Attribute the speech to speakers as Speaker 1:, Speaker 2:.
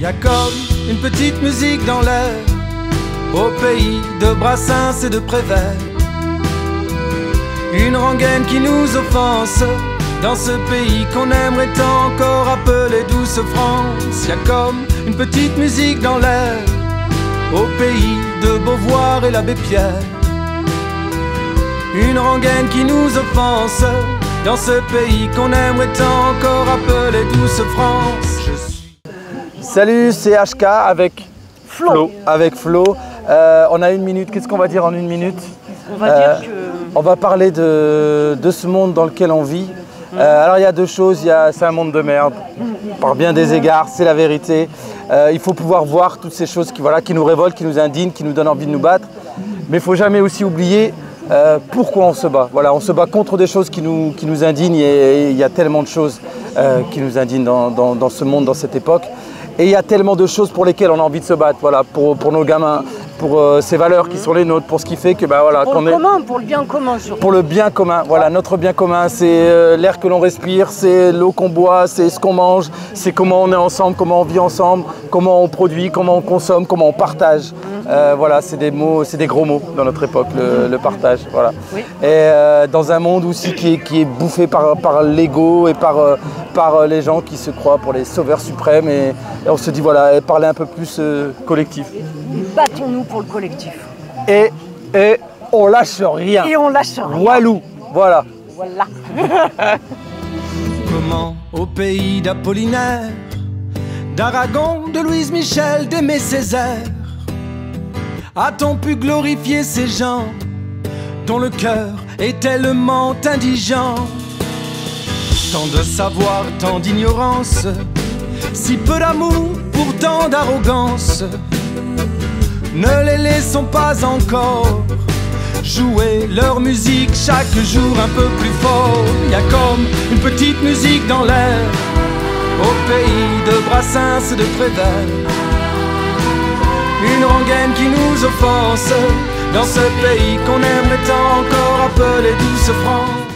Speaker 1: Y a comme une petite musique dans l'air, au pays de Brassens et de Prévert. Une rengaine qui nous offense, dans ce pays qu'on aimerait encore appeler douce France. Y a comme une petite musique dans l'air, au pays de Beauvoir et l'abbé Pierre. Une rengaine qui nous offense, dans ce pays qu'on aimerait encore appeler douce France.
Speaker 2: Salut, c'est HK avec Flo. Avec Flo. Euh, on a une minute. Qu'est-ce qu'on va dire en une minute
Speaker 3: On va
Speaker 2: Euh,
Speaker 3: dire que
Speaker 2: On va parler de, de ce monde dans lequel on vit. Euh, alors il y a deux choses. Il y a- C'est un monde de merde. Par bien des égards, c'est la vérité. Il faut pouvoir voir toutes ces choses qui, voilà, qui nous révoltent, qui nous indignent, qui nous donnent envie de nous battre. Mais il faut jamais aussi oublier euh, pourquoi on se bat. Voilà, on se bat contre des choses qui nous, qui nous indignent et il y a tellement de choses euh, qui nous indignent dans, dans- dans ce monde, dans cette époque. Et il y a tellement de choses pour lesquelles on a envie de se battre, voilà, pour, pour nos gamins, pour euh, ces valeurs qui sont les nôtres, pour ce qui fait que bah, voilà,
Speaker 3: pour
Speaker 2: qu'on
Speaker 3: le
Speaker 2: est
Speaker 3: commun, pour le bien commun surtout.
Speaker 2: pour le bien commun. Voilà, notre bien commun, c'est euh, l'air que l'on respire, c'est l'eau qu'on boit, c'est ce qu'on mange, c'est comment on est ensemble, comment on vit ensemble, comment on produit, comment on consomme, comment on partage. Euh, voilà, c'est des mots, c'est des gros mots dans notre époque, le, le partage. Voilà.
Speaker 3: Oui.
Speaker 2: Et dans un monde aussi qui est, qui est bouffé par, par l'ego et par, par euh, les gens qui se croient pour les sauveurs suprêmes. Et, et on se dit, voilà, et parler un peu plus euh, collectif.
Speaker 3: Battons-nous pour le collectif.
Speaker 2: Et, et on lâche rien.
Speaker 3: Et on lâche rien.
Speaker 2: Walou, voilà.
Speaker 3: Voilà.
Speaker 1: Comment au pays d'Apollinaire, d'Aragon, de Louise Michel, d'Aimé Césaire, a-t-on pu glorifier ces gens dont le cœur est tellement indigent? Tant de savoir, tant d'ignorance, si peu d'amour pour tant d'arrogance. Ne les laissons pas encore jouer leur musique chaque jour un peu plus fort. Y a comme une petite musique dans l'air au pays de Brassens et de Prévert. Une rengaine qui nous offense dans ce pays qu'on aimerait encore appeler douce France.